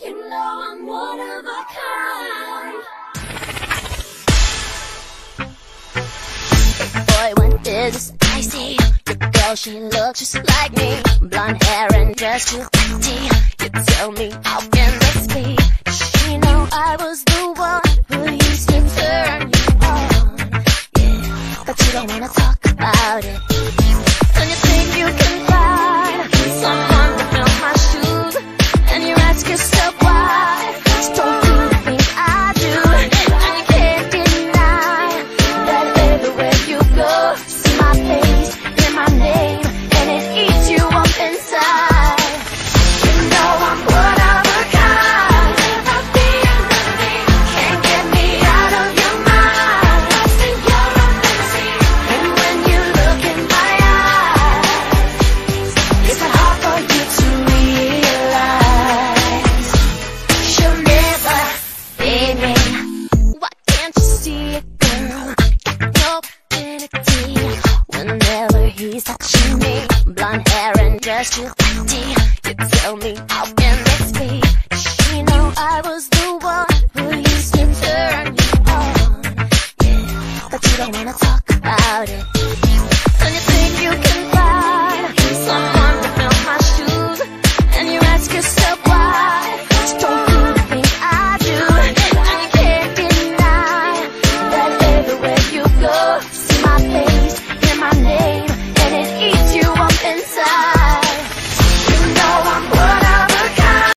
You know I'm one of a kind. Boy, when this I see the girl, she looks just like me. Blonde hair and dress too pretty. You tell me how can this be? She know I was the one who used to turn you on? Yeah, but you don't wanna talk about it. Don't you think you can he's touching me. Blonde hair and dress too pretty. You tell me how can this be? She know I was the one who used to turn you on? Yeah, but you don't wanna talk about it. Don't you think you can find someone to fill my shoes? And you ask yourself.